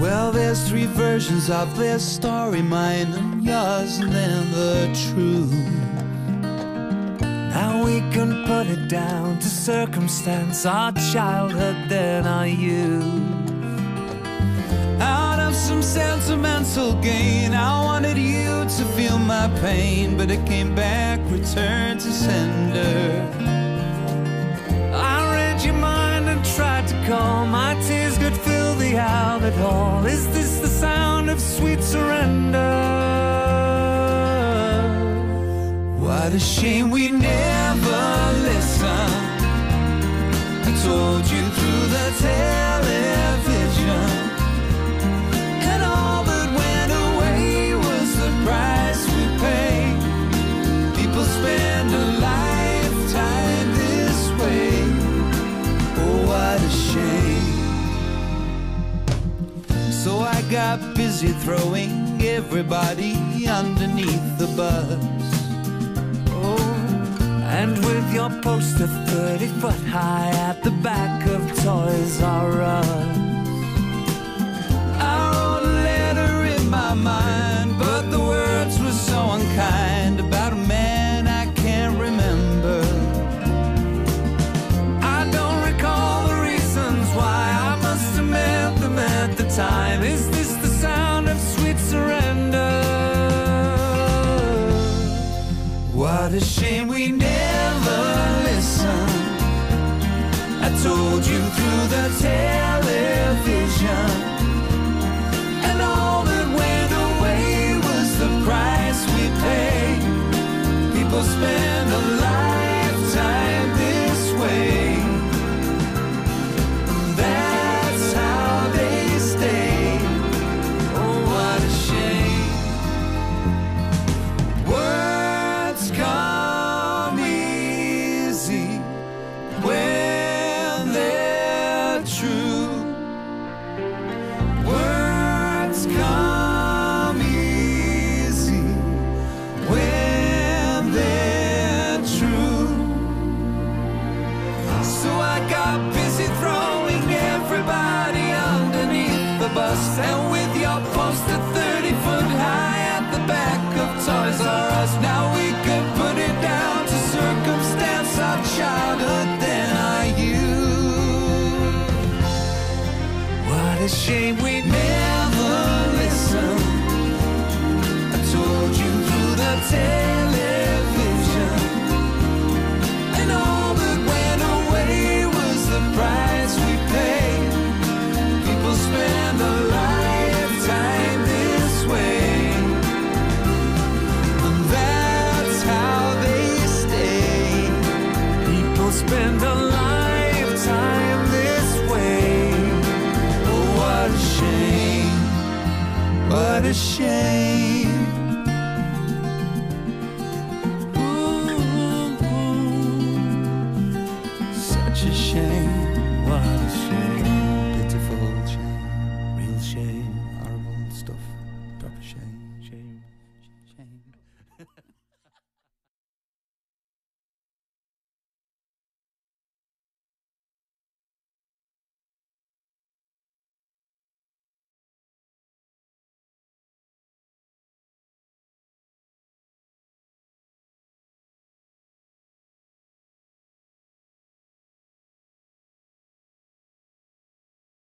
Well, there's three versions of this story, mine and yours, and then the truth. Now we can put it down to circumstance, our childhood, then our youth. Out of some sentimental gain, I wanted you to feel my pain, but it came back, returned to sender. Is this the sound of sweet surrender? What a shame we never listened. I told you through the television. And all that went away was the price we pay. People spend a lifetime this way. Oh, what a shame. Got busy throwing everybody underneath the bus. Oh, and with your poster 30 foot high at the back of Toys R Us. I wrote a letter in my mind, but the words were so unkind about a man I can't remember. I don't recall the reasons why I must have meant them at the time. Is A shame we never listened. I told you through the television. They're true. Words come easy when they're true. So I got busy throwing everybody underneath the bus. And with your poster 30 foot a shame we never listen. I told you through the television, and all that went away was the price we paid. People spend a lifetime this way. And that's how they stay. People spend a lifetime shame, what a shame. Ooh, such a shame, what a shame.